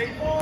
April.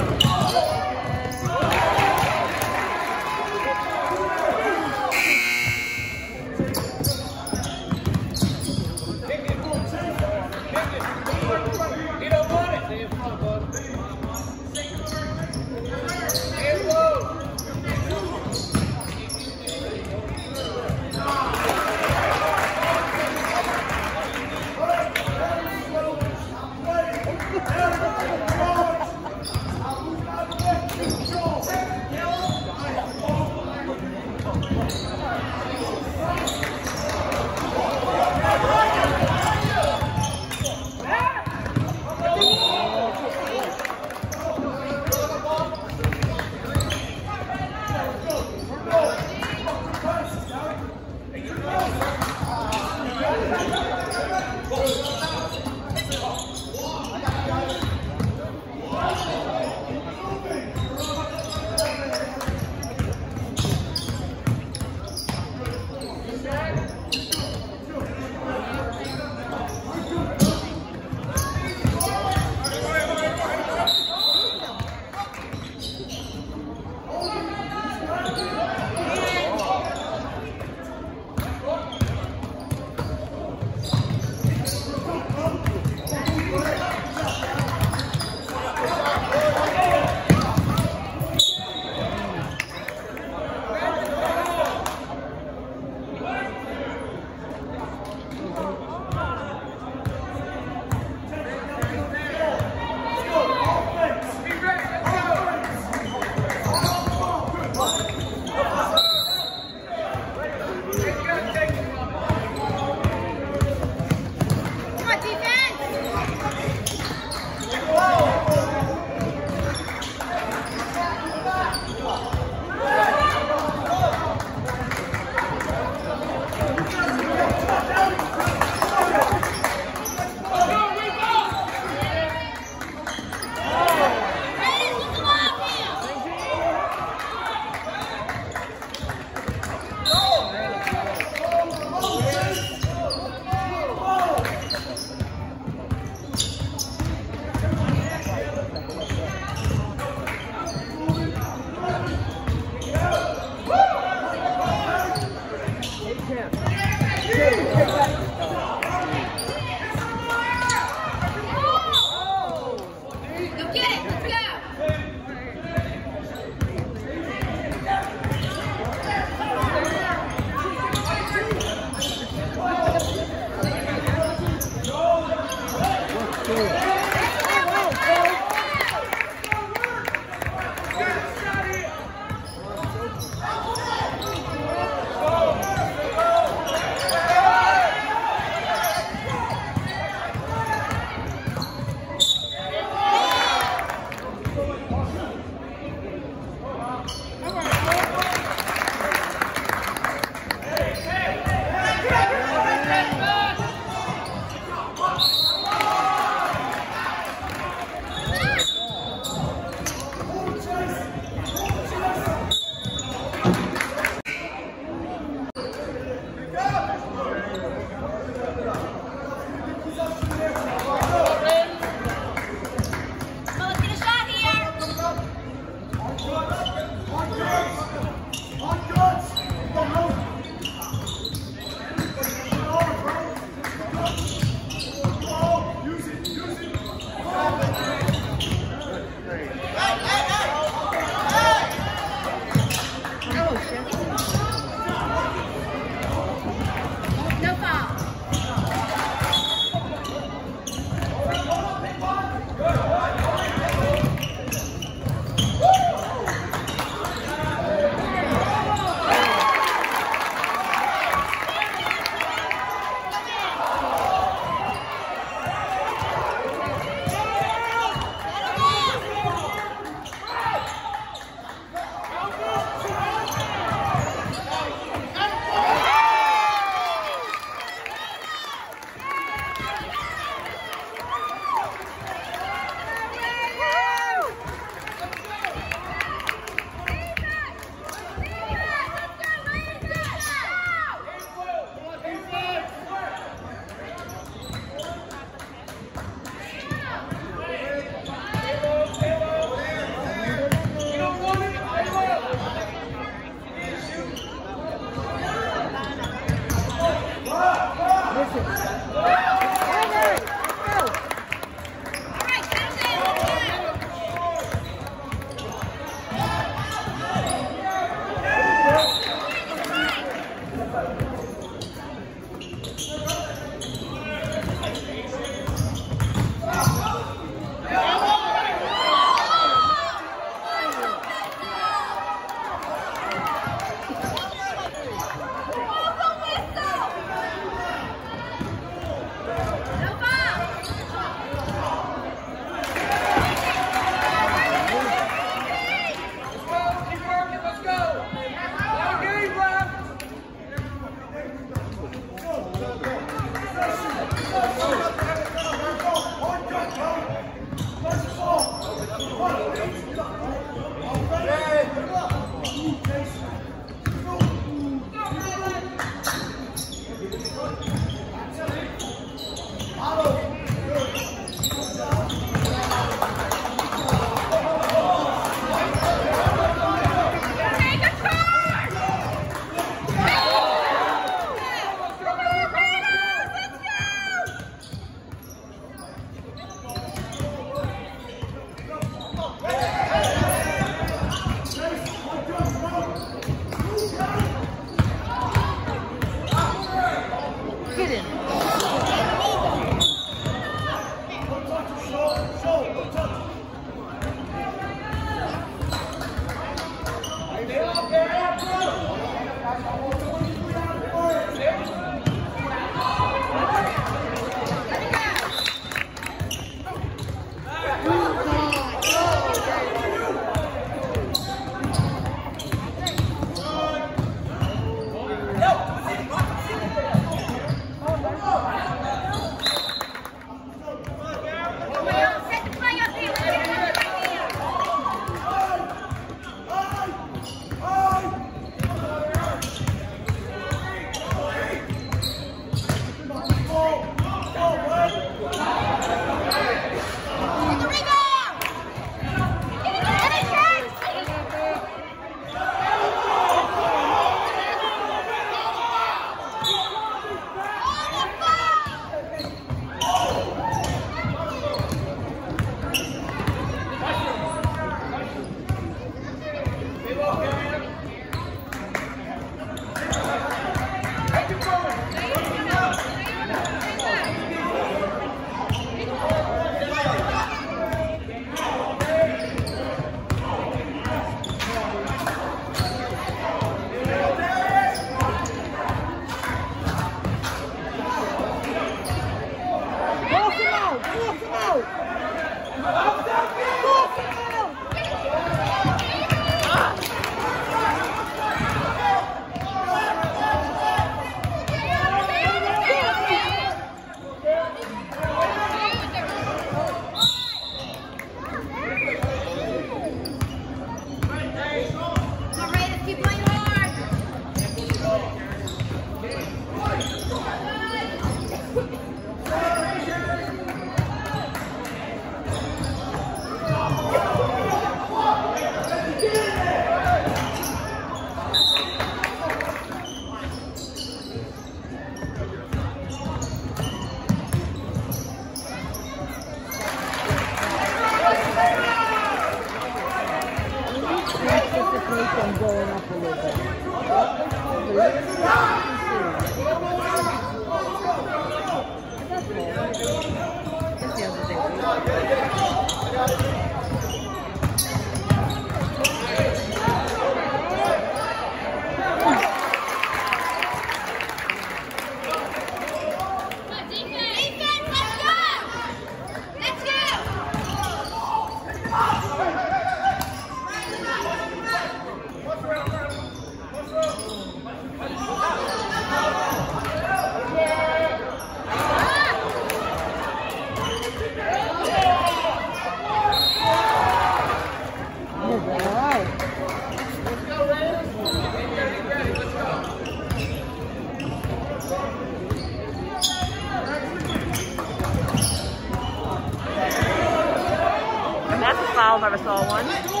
I never saw one.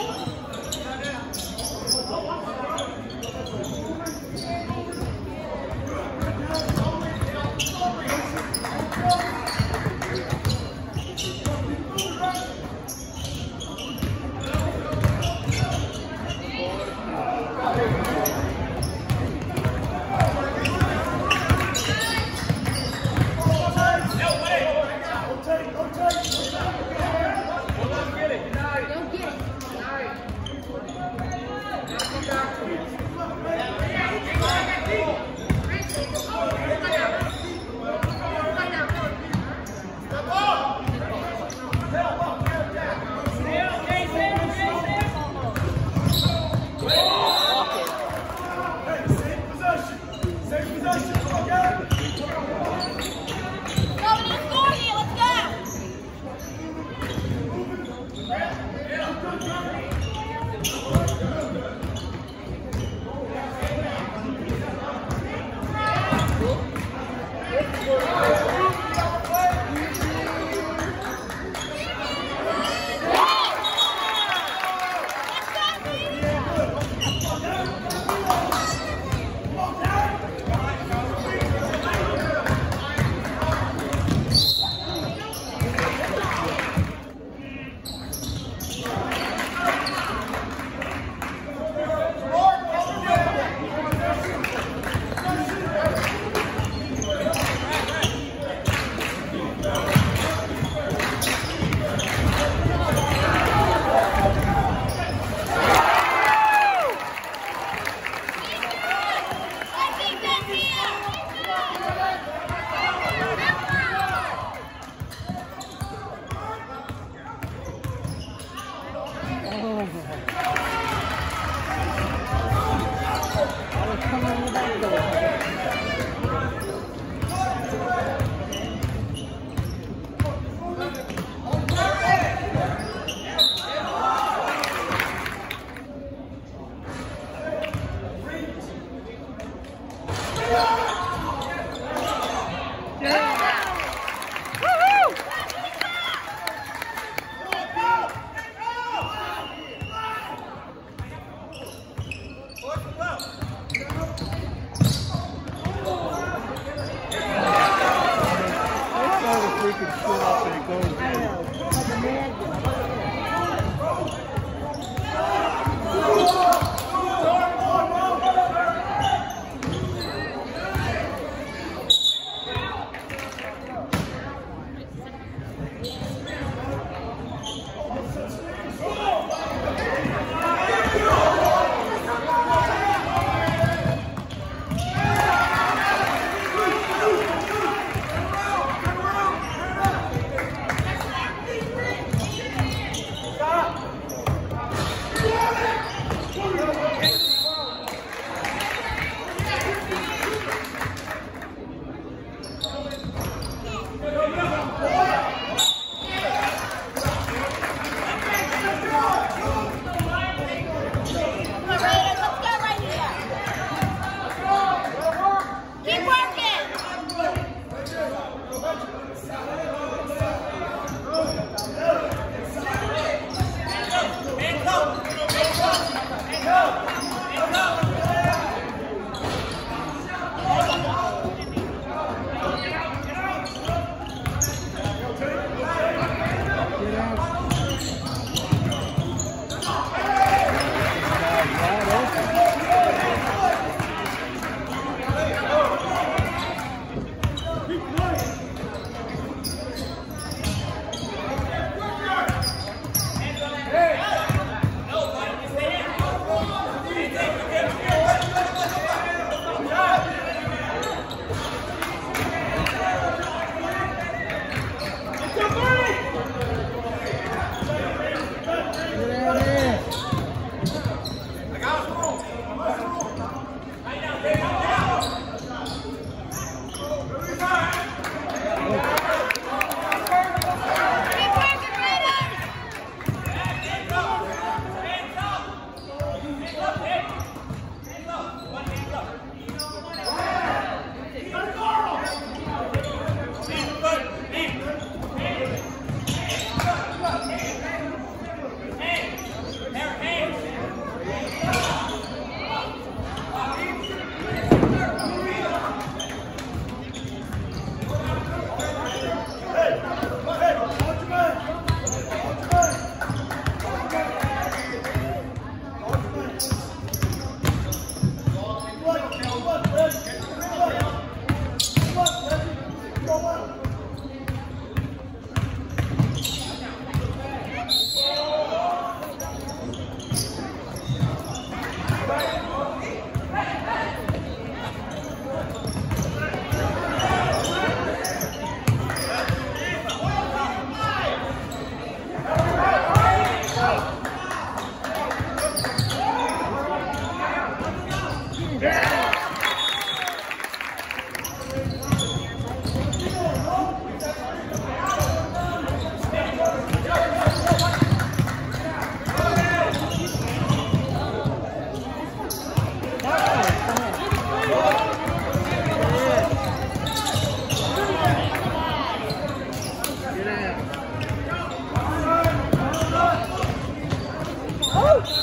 哦，哦，哦，哦，哦，哦，哦，Oh!